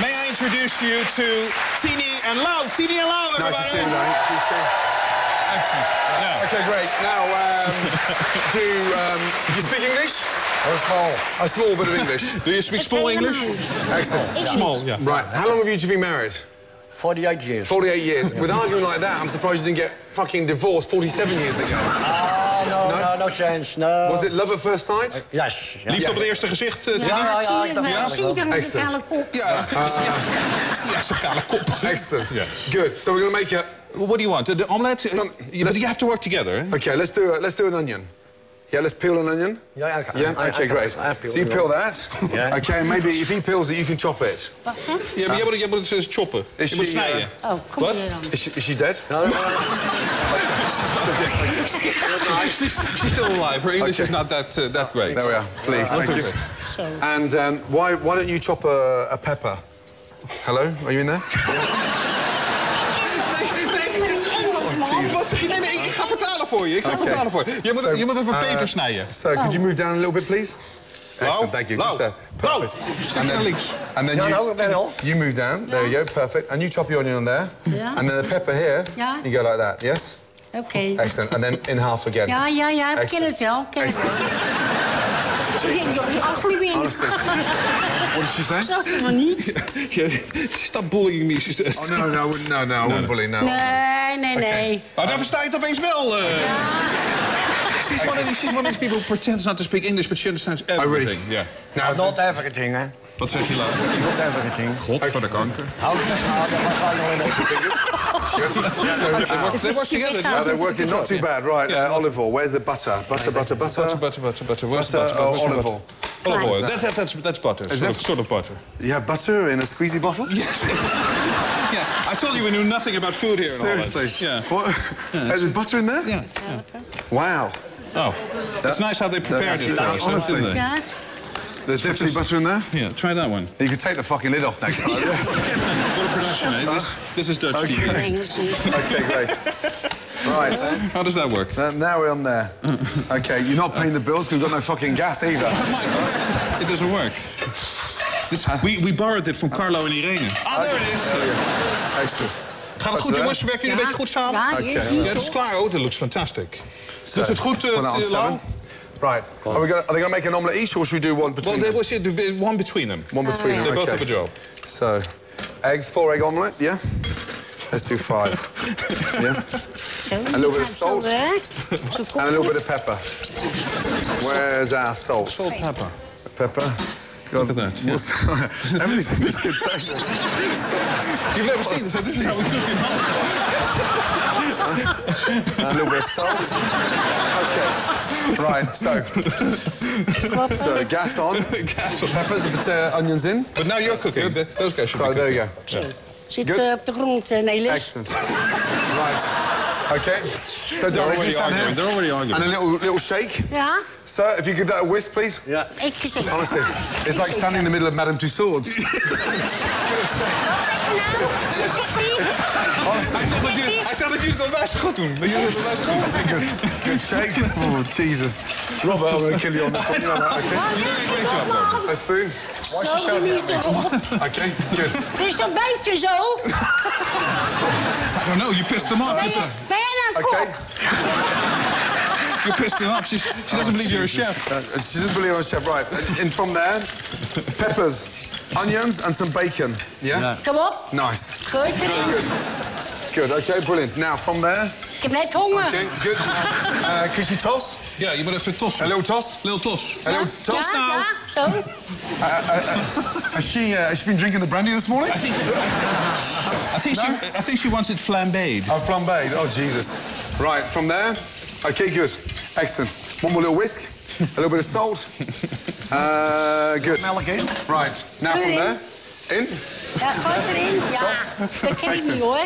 May I introduce you to Tiny and Lou? Tiny and Lou, everybody. Nice to see you, mate. Good to see you. Excellent. Yeah. Okay, great. Now, um, do, um, do you speak English? Or small? A small bit of English. Do you speak small English? Excellent. Small, yeah. Right. How long have you two been married? 48 years. 48 years. With arguing like that, I'm surprised you didn't get fucking divorced 47 years ago. Oh, no, No? no, chance, no. Was it love at first sight? Yes. ja. Liefde op het eerste gezicht, Tini? Ja, ja, ik dacht ja, Zie je dan met die Excellent. kale kop? Ja, ja. zijn kale kop. Excellent. Yeah. Good. So we're going to make a... What do you want? The omelette? Some- Yeah, but you have to work together. eh? Okay, let's do it. Let's do an onion. Yeah, let's peel an onion. Ja, ja, ik- Yeah. I- I Okay, great. I peel So you peel that. Yeah. Okay, maybe if he peels it, you can chop it. Wat hè? Ja, maar jij moet, jij moet het eens choppen. Is je moet she, snijden. Oh, kom Wat? hier dan. Is she, is she dead? No, no, no. she's, she's still alive. Her English Okay. is not that, uh, that great. There we are. Please, thank you. And um, why, why don't you chop a, a pepper? Hello, are you in there? Spreek maar niet Wat zeg je? Nee, nee, ik, ik ga vertalen voor je. Ik ga Okay. vertalen voor je. Je moet, So, je moet even uh, peper snijden. So, could you move down a little bit, please? Excellent, thank you. Just there. Lau. Perfect. And then you, nou, al. you move down. There you go, perfect. And you chop your onion on there. Yeah. And then the pepper here, Yeah. you go like that, yes? Oké. Excellent. And then in half again. Ja, ja, ja, ik ken Excellent. het wel. ik Ken het wel. Excellent. Ik denk, joh, alsjeblieft. Honestly. What did she say? Zag het nog niet? Stop bullying me, she says. Oh, no, no, I wouldn't, no, no, I wouldn't bully, no. Nee, nee, nee. Maar dan versta je het opeens wel. eh. She's, one of these, she's one of these people who pretends not to speak English, but she understands really? everything. Yeah. Now, Not everything, hè. Wat zeg je later? Not everything. God voor de kanker. Houd het nou, dat ga je nog in They work together. uh, they're working not too bad. Right, uh, olive oil. Where's the butter? Butter, butter, butter. Butter, butter, butter, butter. Where's the Butter butter? or the olive butter? oil? Olive oil. That, that, that's, that's butter. Sort that- of, sort of butter. You have butter in a squeezy bottle? Yeah, I told you we knew nothing about food here in Seriously? Holland. Yeah. What? There's butter in there? Yeah. Wow. Oh, it's nice how they prepared it for us, honestly. didn't they? Ja, There's definitely butter in there? Yeah, try that one. You could take the fucking lid off next time. For the production, eh? This, this is Dutch TV. Engels okay, great. Right. How does that work? Uh, now we're on there. Okay, you're not paying the bills because we've got no fucking gas either. It doesn't work. This, we, we borrowed it from Carlo and Irene. Ah, there it is. Excellent. Gaat het goed, jongens? Werken jullie een beetje goed samen? Ja, het is klaar. Oh, dat looks fantastic. Doet het goed, uh. Right. Are, we gonna, are they going to make an omelette each or should we do one Well, between there them? was it, one between them. One between them, They both okay. have a job. So, eggs, four egg omelette, yeah? Let's do five. yeah? A little bit of salt. And a little bit of pepper. Where's our salt? Salt, pepper. Pepper. Look at that. Yeah. Everything's in this good taste. You've never seen this, so this is how we took it And a little bit of salt. Okay. Right, so, so gas on. Gas on. Peppers, and bit uh, onions in. But now you're cooking. Th- Those guys should So be there you cooking. go. Zit Good. op de grond, Nelis. Excellent. Right. Okay. So They're Derek, already you arguing. here. They're already arguing. And a little little shake. Yeah. Sir, if you give that a whisk, please. Yeah. ik gezegd. Honestly, it's like standing in the middle of Madame Tussauds. Wat zeg je nou? Wat zeg je? Hij zegt dat jullie- hij zegt dat jullie het onwijs goed doen. Dat jullie het onwijs goed doen. That's a good, good shake. Oh, Jesus. Robert, I'm going to kill you on this one. You know that, okay? Great job, Robert. A spoon. Zo, die is toch op. Okay, good. Dus dat buiten zo. I don't know, you pissed him off. Ben You je ben Okay. kok? You pissed him off. She's, she doesn't believe you're a chef. Uh, she doesn't believe I'm a chef, right. And from there, peppers, onions, and some bacon. Yeah? Come on. Nice. gooi het. Good, okay, brilliant. Now, from there, Ik heb net honger. okay, good. Uh, could you toss? Ja, je moet even tossen. A little toss? Little tos. A little toss Ja, now. ja, zo. Has she, uh, has she been drinking the brandy this morning? I think, I think, she, I think she wants it flambéed. Oh, flambéed. Oh, Jesus. Right, from there. Okay, good. Excellent. One more little whisk. A little bit of salt. Uh, good. Melk in. Right, now from there. In. Ja, gooi het erin. Ja, dat ken ik niet hoor.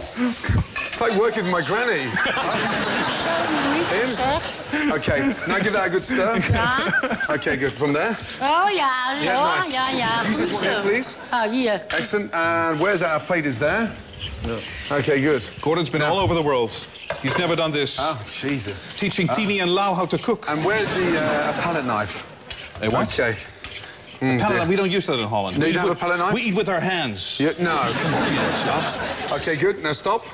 It's like working with my granny. Zo moeilijk In. Okay, now give that a good stir. Ja. Okay, good. From there. Oh ja, zo. Yeah, nice. Ja, ja. Use this one here, please. Oh, hier. Excellent. And where's our plate is there? Yeah. Okay, good. Gordon's been all over the world. He's never done this. Oh, Jesus. Teaching Tiny and Lou how to cook. And where's the uh, palette knife? Hey, what? Okay. palette, we don't use that in Holland. No, we you eat don't have with, a palette knife? We eat with our hands. Yeah, no. Yes, yes. Okay, good. Now stop.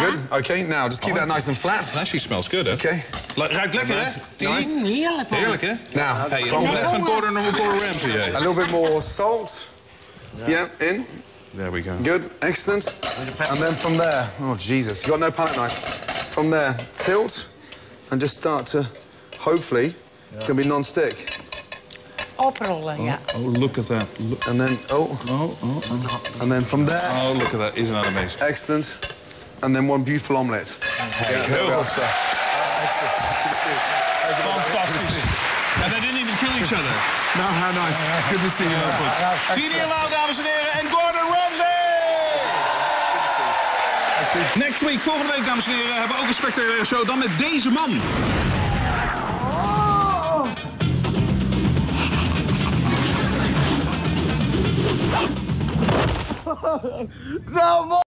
Ja. Good. Okay, now just keep oh, that nice and flat. It actually smells good, hè? Okay. Le- Ruikt lekker, hè? Tien? Nice. Heerlijk, man. Heerlijk, hè? Now, Hey, from omelet there, van Gordon en Gordon Ramsay, hè? a little bit more salt. Yeah, in. There we go. Good. Excellent. And then from there, oh Jesus, you got no palette knife. From there, tilt and just start to, hopefully, it's going to be non-stick. Oprollen, ja. Oh, oh, look at that. Look. And then, oh, Oh, oh, oh. and then from there, Oh, look at that. Isn't that amazing? excellent. And then one beautiful omelette. Yeah, there we go. are, sir. Excellent. Good to see you. Fantastisch. And they didn't even kill each other. No, how nice. Good to see you. Tini en Lau, dames en heren. En Gordon Ramsay! Next week, volgende week, dames en heren, hebben we ook een spectaculaire show. Dan met deze man. No more!